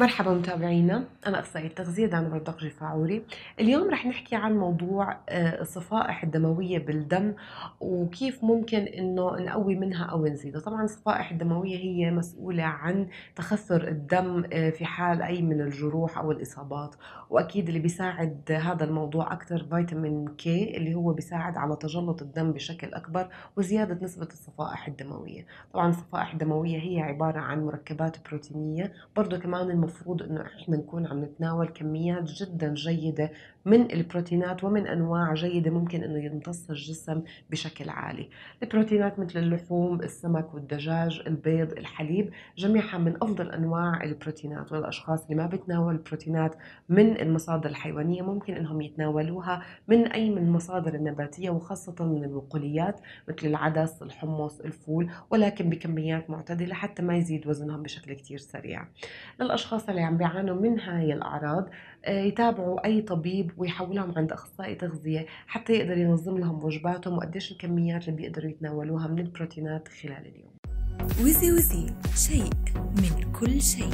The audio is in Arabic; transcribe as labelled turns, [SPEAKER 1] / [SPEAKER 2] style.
[SPEAKER 1] مرحبا متابعينا أنا أخصائية تغذية دانا بردق فاعوري اليوم رح نحكي عن موضوع آه، الصفائح الدموية بالدم وكيف ممكن إنه نقوي منها أو نزيدها. طبعا الصفائح الدموية هي مسؤولة عن تخثر الدم آه، في حال أي من الجروح أو الإصابات. وأكيد اللي بيساعد هذا الموضوع أكثر فيتامين كي اللي هو بيساعد على تجلط الدم بشكل أكبر وزيادة نسبة الصفائح الدموية. طبعا الصفائح الدموية هي عبارة عن مركبات بروتينية برضو كمان المفروض إنه إحنا نكون عم نتناول كميات جدا جيدة من البروتينات ومن أنواع جيدة ممكن إنه يمتص الجسم بشكل عالي. البروتينات مثل اللحوم السمك والدجاج البيض الحليب جميعها من أفضل أنواع البروتينات والأشخاص اللي ما بتناول البروتينات من المصادر الحيوانية ممكن إنهم يتناولوها من أي من المصادر النباتية وخاصة من البقوليات مثل العدس الحمص الفول ولكن بكميات معتدلة حتى ما يزيد وزنهم بشكل كتير سريع. للأشخاص اللي عم بيعانوا من هاي الأعراض آه، يتابعوا أي طبيب ويحولهم عند أخصائي تغذية حتى يقدر ينظم لهم وجباتهم وقديش الكميات اللي بيقدروا يتناولوها من البروتينات خلال اليوم.
[SPEAKER 2] وزي وزي شيء من كل شيء.